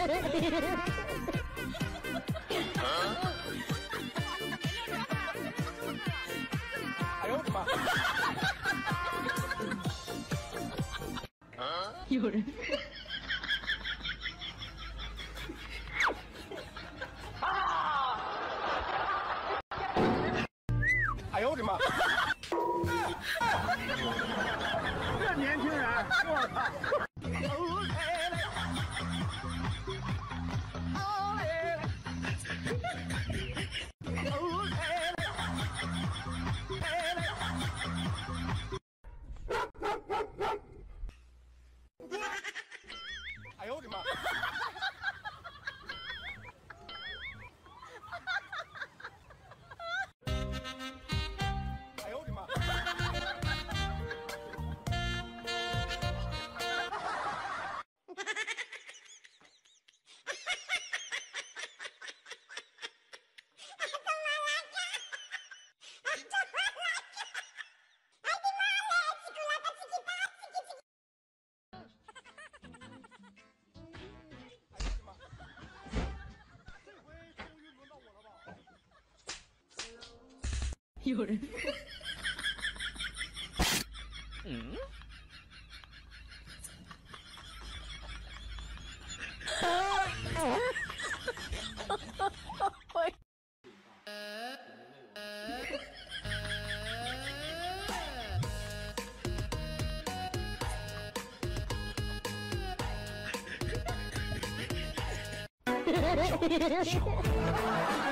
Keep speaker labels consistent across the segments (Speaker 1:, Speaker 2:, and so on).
Speaker 1: 哎呦妈！啊！
Speaker 2: 有人。
Speaker 3: 有人。嗯。
Speaker 1: 啊！哈哈哈哈哈哈！我。哈哈哈哈哈哈！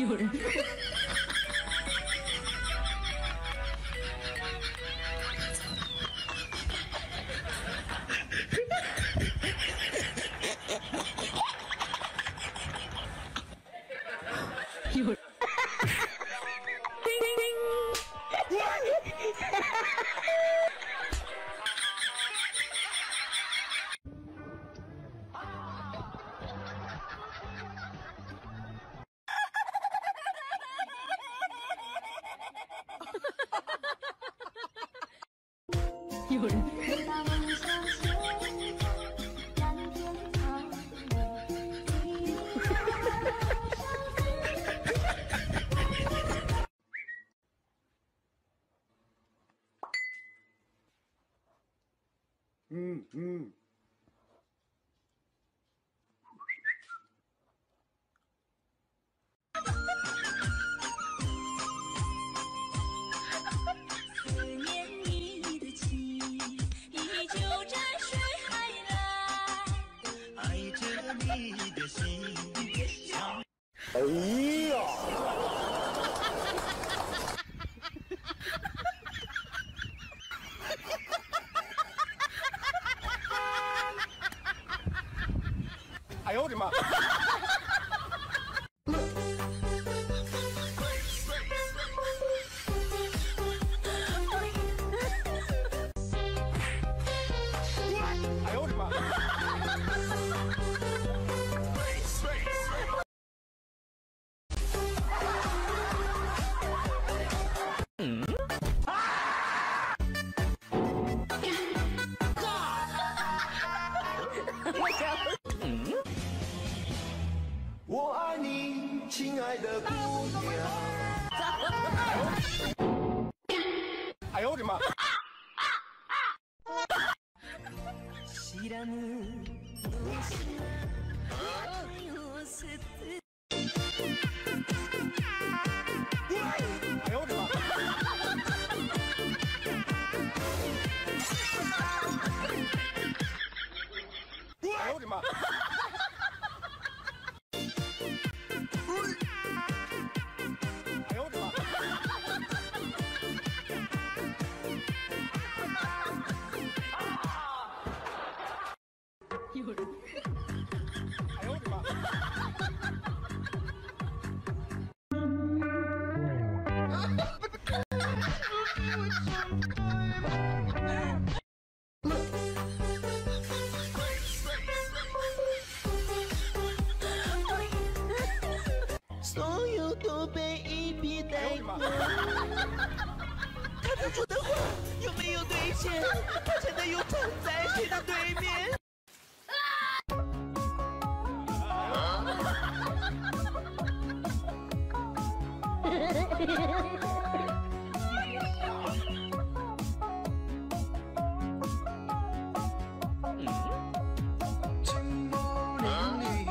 Speaker 2: 有人。有人
Speaker 3: 嗯嗯。哎
Speaker 1: 呦我的妈！様
Speaker 4: 知らぬ恋 ha! 他真的有桶在水的对面。
Speaker 1: 金模亮丽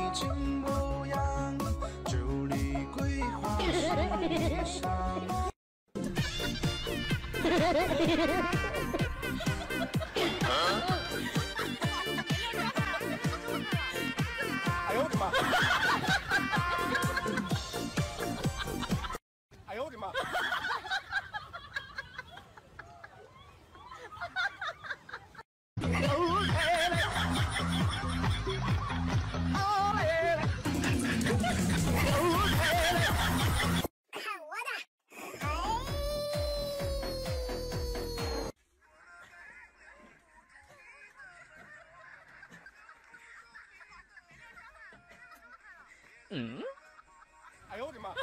Speaker 5: 哎呦我的妈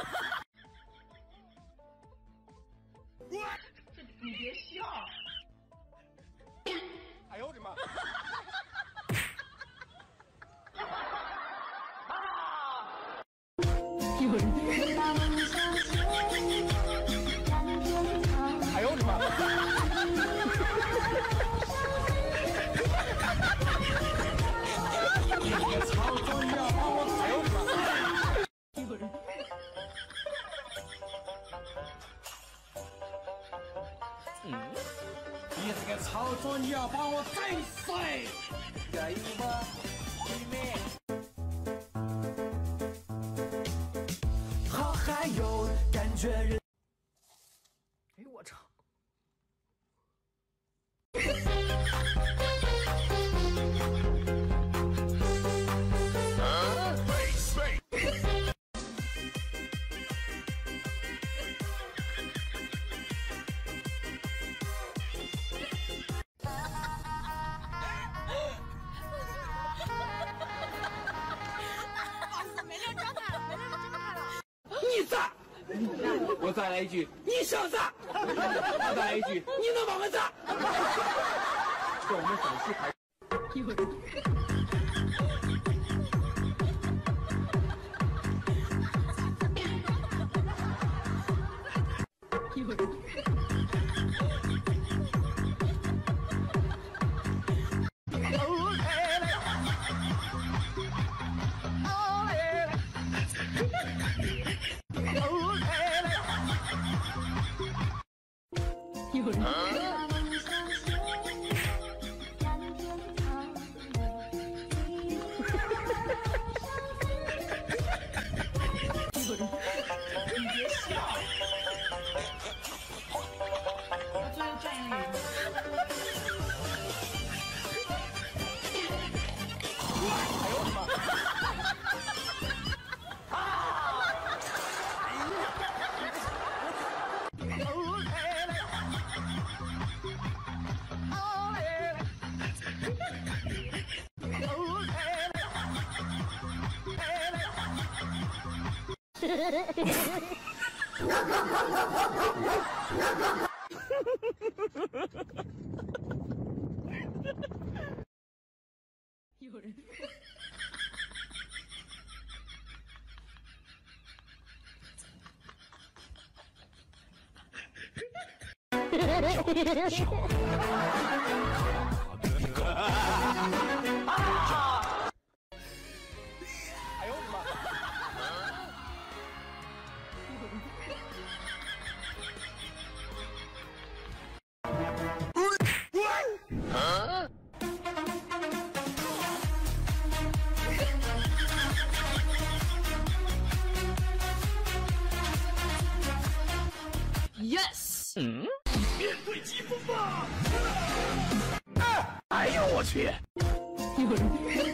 Speaker 5: 这！
Speaker 6: 你别笑。
Speaker 5: 哎呦我的妈！
Speaker 3: 有人，
Speaker 6: 你这个操作，你要把我整碎！
Speaker 4: 加油吧，弟妹！
Speaker 3: 我
Speaker 6: 再来一句，你想咋？我再来一句，你能把我咋？在我们陕西还
Speaker 3: 有人，有人，有人，
Speaker 6: 哎呦我去！
Speaker 3: 有人，
Speaker 7: 把梦